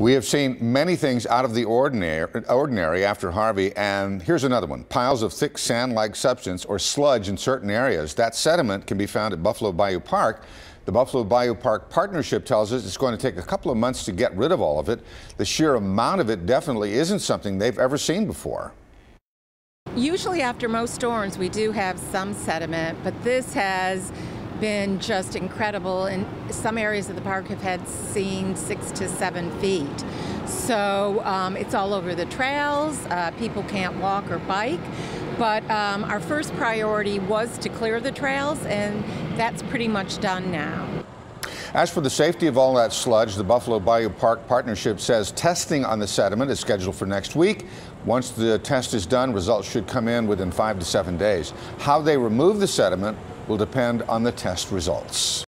We have seen many things out of the ordinary, ordinary after Harvey, and here's another one. Piles of thick sand-like substance or sludge in certain areas. That sediment can be found at Buffalo Bayou Park. The Buffalo Bayou Park Partnership tells us it's going to take a couple of months to get rid of all of it. The sheer amount of it definitely isn't something they've ever seen before. Usually after most storms, we do have some sediment, but this has been just incredible. And some areas of the park have had seen six to seven feet. So um, it's all over the trails. Uh, people can't walk or bike. But um, our first priority was to clear the trails, and that's pretty much done now. As for the safety of all that sludge, the Buffalo Bayou Park Partnership says testing on the sediment is scheduled for next week. Once the test is done, results should come in within five to seven days. How they remove the sediment will depend on the test results.